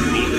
me.